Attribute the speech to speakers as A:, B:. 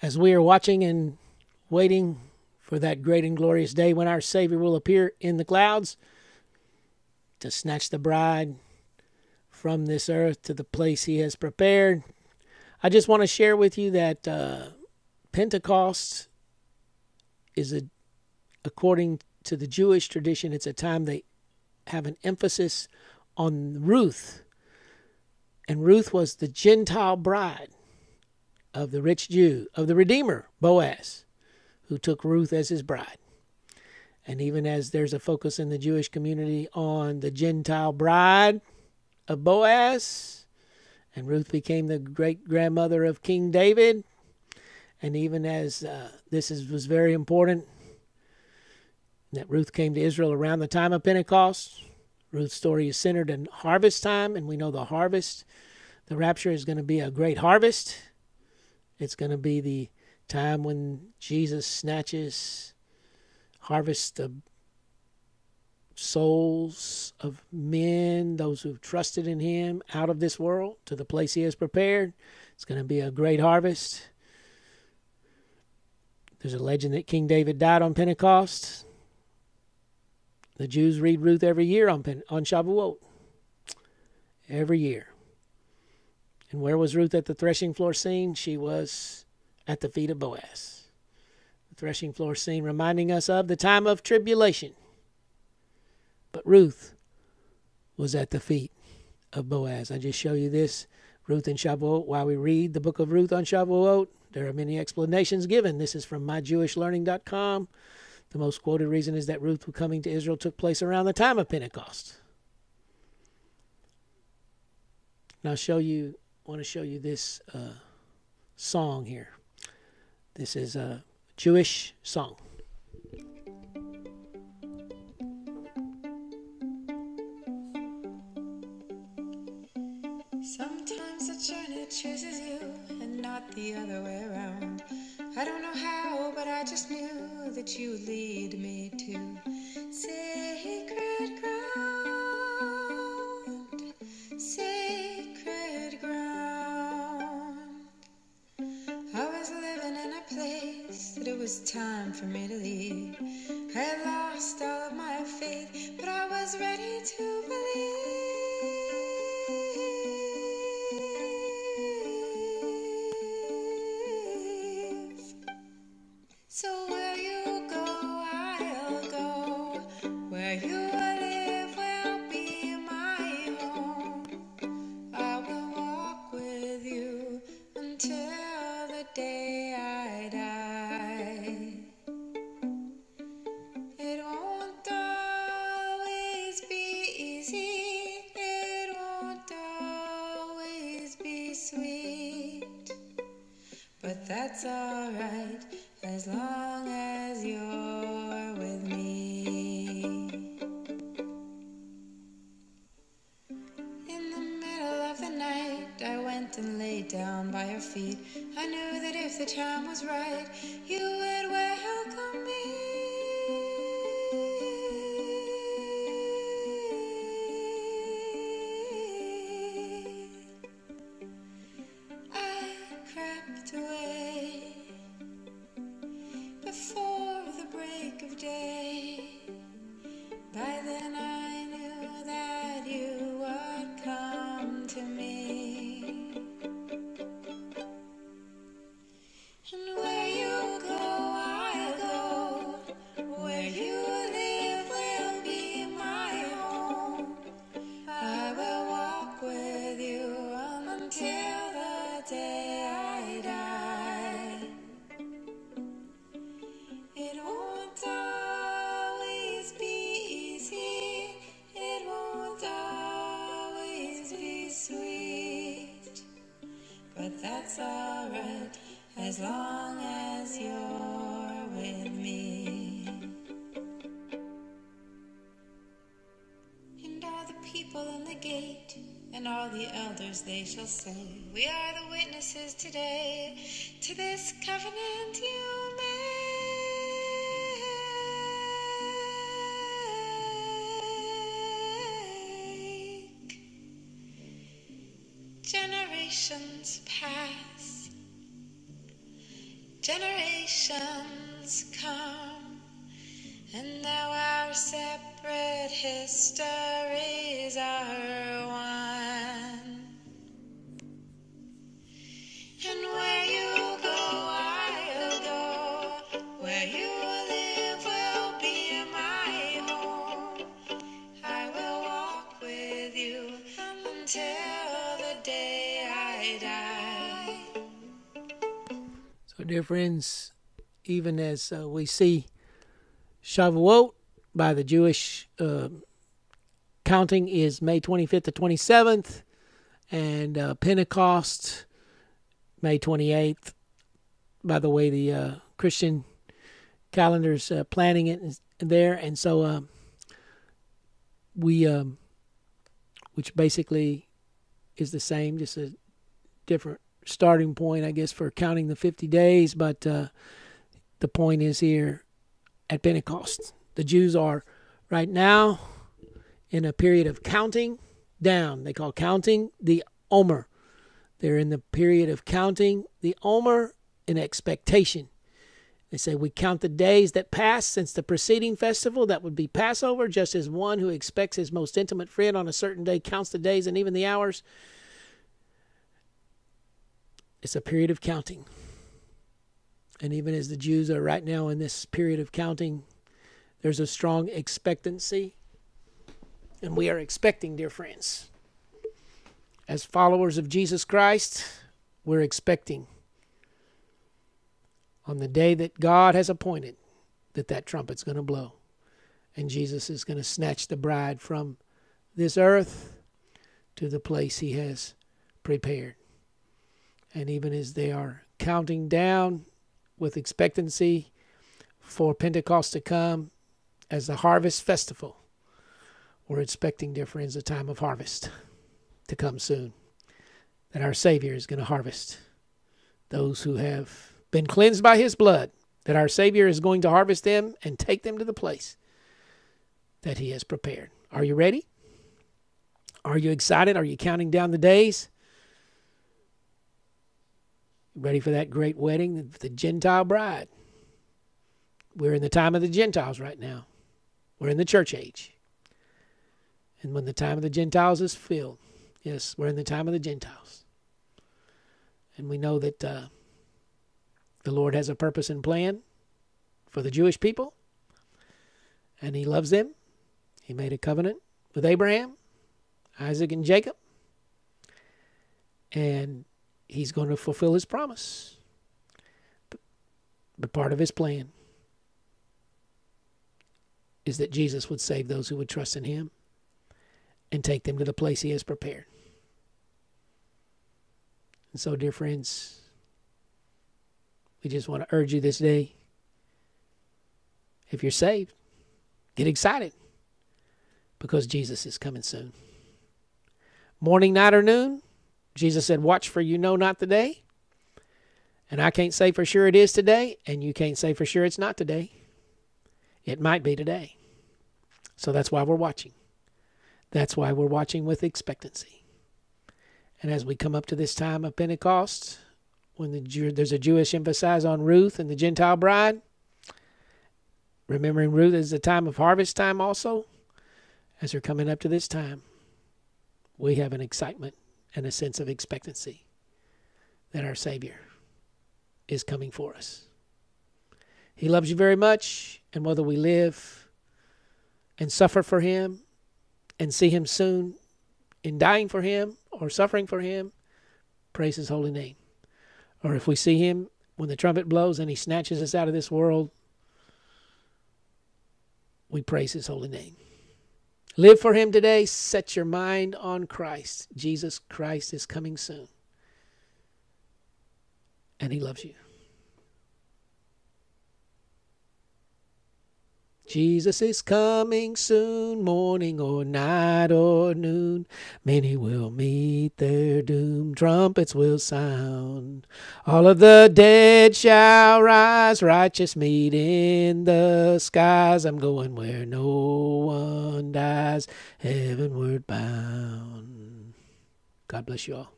A: as we are watching and waiting for that great and glorious day when our Savior will appear in the clouds to snatch the bride from this earth to the place He has prepared. I just want to share with you that uh, Pentecost is a, according to the Jewish tradition, it's a time they have an emphasis on Ruth. And Ruth was the Gentile bride of the rich Jew, of the Redeemer, Boaz, who took Ruth as his bride. And even as there's a focus in the Jewish community on the Gentile bride of Boaz, and Ruth became the great grandmother of King David, and even as uh, this is, was very important, that Ruth came to Israel around the time of Pentecost. Ruth's story is centered in harvest time, and we know the harvest, the rapture is going to be a great harvest. It's going to be the time when Jesus snatches, harvests the souls of men, those who've trusted in Him, out of this world to the place He has prepared. It's going to be a great harvest. There's a legend that King David died on Pentecost. The Jews read Ruth every year on on Shavuot. Every year. And where was Ruth at the threshing floor scene? She was at the feet of Boaz. The threshing floor scene reminding us of the time of tribulation. But Ruth was at the feet of Boaz. I just show you this Ruth and Shavuot. While we read the book of Ruth on Shavuot, there are many explanations given. This is from myjewishlearning.com. The most quoted reason is that Ruth coming to Israel took place around the time of Pentecost. Now, I'll show you. I want to show you this uh, song here. This is a Jewish song.
B: Sometimes the journey chooses you and not the other way around. I don't know how, but I just knew that you lead me to sacred was time for me to leave. I had lost all of my faith, but I was ready to believe. So where you go, I'll go. Where you and laid down by your feet. I knew that if the time was right, you would welcome that's alright as long as you're with me. And all the people in the gate and all the elders they shall say, We are the witnesses today to this covenant you Generations pass, Generations come, and now our separate histories are one.
A: Dear friends, even as uh, we see Shavuot by the Jewish uh, counting is May 25th to 27th, and uh, Pentecost May 28th. By the way, the uh, Christian calendar's uh, planning it there, and so uh, we, um, which basically is the same, just a different starting point, I guess, for counting the 50 days. But uh, the point is here at Pentecost, the Jews are right now in a period of counting down. They call counting the Omer. They're in the period of counting the Omer in expectation. They say, We count the days that pass since the preceding festival, that would be Passover, just as one who expects his most intimate friend on a certain day counts the days and even the hours. It's a period of counting. And even as the Jews are right now in this period of counting, there's a strong expectancy. And we are expecting, dear friends. As followers of Jesus Christ, we're expecting on the day that God has appointed that that trumpet's going to blow and Jesus is going to snatch the bride from this earth to the place he has prepared. And even as they are counting down with expectancy for Pentecost to come as the harvest festival, we're expecting, dear friends, a time of harvest to come soon. That our Savior is going to harvest those who have been cleansed by his blood, that our Savior is going to harvest them and take them to the place that he has prepared. Are you ready? Are you excited? Are you counting down the days? Ready for that great wedding, the Gentile bride? We're in the time of the Gentiles right now. We're in the church age. And when the time of the Gentiles is filled, yes, we're in the time of the Gentiles. And we know that uh, the Lord has a purpose and plan for the Jewish people, and He loves them. He made a covenant with Abraham, Isaac, and Jacob, and He's going to fulfill His promise. But, but part of His plan is that Jesus would save those who would trust in Him and take them to the place He has prepared. And so, dear friends, we just want to urge you this day if you're saved, get excited because Jesus is coming soon. Morning, night, or noon, Jesus said, Watch for you know not the day. And I can't say for sure it is today, and you can't say for sure it's not today. It might be today. So that's why we're watching. That's why we're watching with expectancy. And as we come up to this time of Pentecost, when the, there's a Jewish emphasis on Ruth and the Gentile bride, remembering Ruth is the time of harvest time also, as we're coming up to this time, we have an excitement and a sense of expectancy that our Savior is coming for us. He loves you very much, and whether we live and suffer for Him and see Him soon in dying for Him or suffering for Him, praise His holy name. Or if we see Him when the trumpet blows and He snatches us out of this world, we praise His holy name. Live for Him today. Set your mind on Christ. Jesus Christ is coming soon. And He loves you. Jesus is coming soon, morning or night or noon. Many will meet their doom, trumpets will sound. All of the dead shall rise, righteous meet in the skies. I'm going where no one dies, heavenward bound. God bless you all.